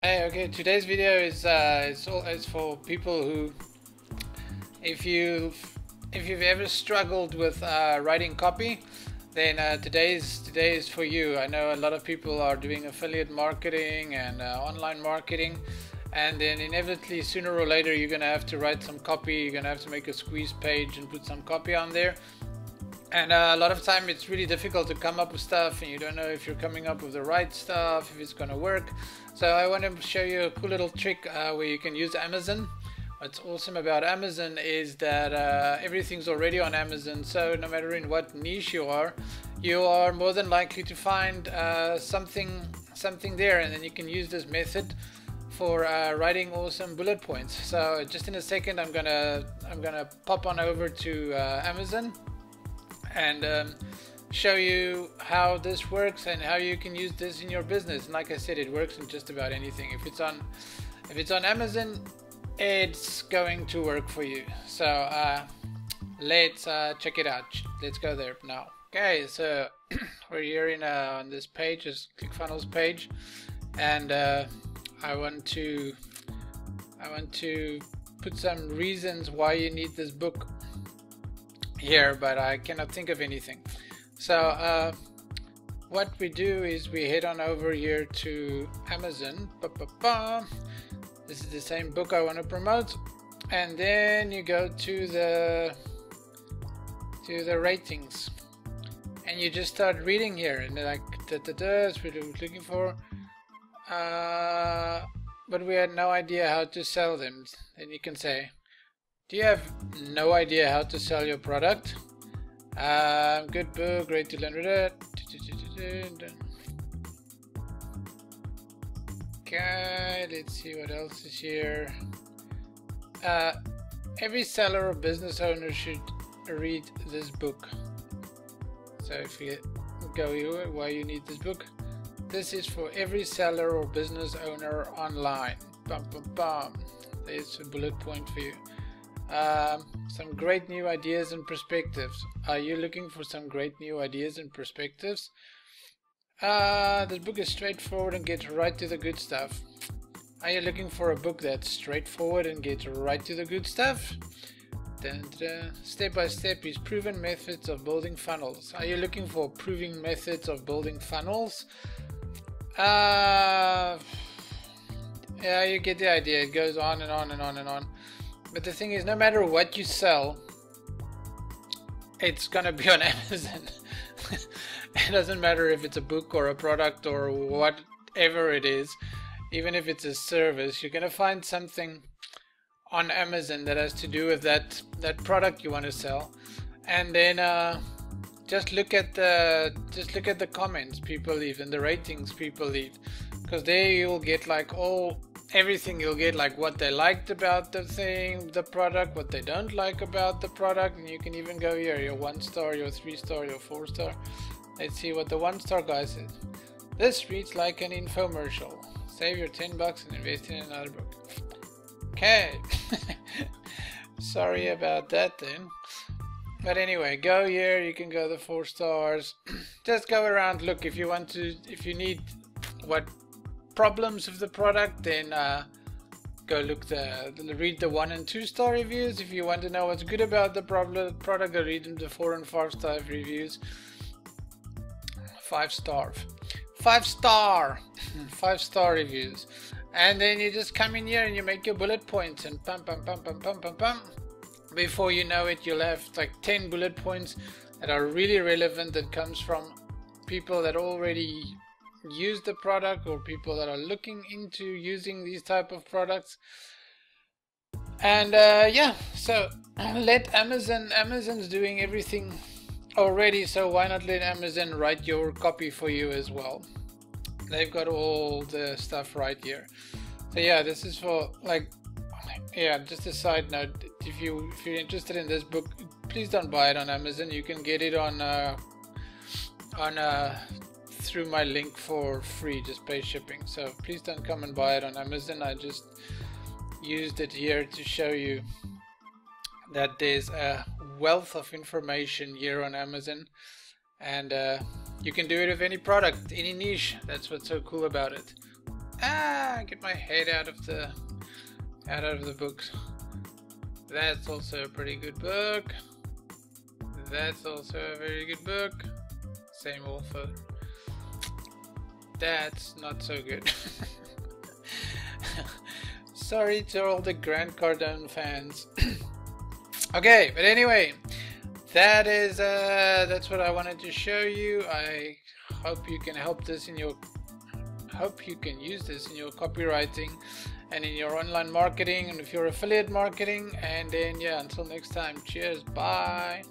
Hey, okay, today's video is uh, it's all it's for people who, if you if you've ever struggled with uh, writing copy, then uh, today's today is for you. I know a lot of people are doing affiliate marketing and uh, online marketing, and then inevitably sooner or later you're gonna have to write some copy. You're gonna have to make a squeeze page and put some copy on there and uh, a lot of time it's really difficult to come up with stuff and you don't know if you're coming up with the right stuff if it's going to work. So i want to show you a cool little trick uh, where you can use amazon. What's awesome about amazon is that uh, everything's already on amazon. So no matter in what niche you are you are more than likely to find uh, something something there. And then you can use this method for uh, writing awesome bullet points. So just in a second i'm gonna i'm gonna pop on over to uh, amazon and um, show you how this works and how you can use this in your business. And like I said, it works in just about anything. If it's on, if it's on Amazon, it's going to work for you. So uh, let's uh, check it out. Let's go there now. Okay, so we're here in uh, on this page, this ClickFunnels page, and uh, I want to I want to put some reasons why you need this book here, but I cannot think of anything. So uh, what we do is we head on over here to Amazon. Ba -ba -ba. This is the same book I want to promote, and then you go to the to the ratings, and you just start reading here, and like da da da. That's what we're looking for. Uh, but we had no idea how to sell them. Then you can say, do you have no idea how to sell your product? Um, good book, great to learn with it. Okay, let's see what else is here. Uh, every seller or business owner should read this book. So if you go here, why you need this book? This is for every seller or business owner online. Bum, bum, bum. There's a bullet point for you. Um, some great new ideas and perspectives. Are you looking for some great new ideas and perspectives? Uh, this book is straightforward and gets right to the good stuff. Are you looking for a book that's straightforward and gets right to the good stuff? Dun, dun. Step by step is proven methods of building funnels. Are you looking for proven methods of building funnels? Uh, yeah, you get the idea. It goes on and on and on and on. But the thing is, no matter what you sell, it's gonna be on Amazon. it doesn't matter if it's a book or a product or whatever it is, even if it's a service, you're gonna find something on Amazon that has to do with that that product you want to sell, and then uh, just look at the just look at the comments people leave and the ratings people leave, because there you'll get like all everything you'll get like what they liked about the thing the product what they don't like about the product and you can even go here your one star your three star your four star. Let's see what the one star guy says this reads like an infomercial. Save your 10 bucks and invest in another book. Okay. Sorry about that then. But anyway go here you can go the four stars. Just go around look if you want to if you need what problems of the product, then uh, go look the read the one and two star reviews. If you want to know what's good about the problem product, go read them the four and five star reviews. Five star, five star, five star reviews, and then you just come in here and you make your bullet points and pam pam pam pam pam pam pam. Before you know it, you'll have like ten bullet points that are really relevant that comes from people that already use the product or people that are looking into using these type of products. And uh, yeah so let amazon amazon's doing everything already so why not let amazon write your copy for you as well? They've got all the stuff right here. So yeah this is for like yeah just a side note if you if you're interested in this book please don't buy it on amazon. You can get it on uh on uh through my link for free, just pay shipping. So please don't come and buy it on Amazon. I just used it here to show you that there's a wealth of information here on Amazon and uh, you can do it with any product, any niche. That's what's so cool about it. Ah, get my head out of the out of the books. That's also a pretty good book. That's also a very good book. Same author. That's not so good. Sorry to all the Grant Cardone fans. okay, but anyway, that is uh, that's what I wanted to show you. I hope you can help this in your hope you can use this in your copywriting and in your online marketing and if you're affiliate marketing and then yeah until next time cheers bye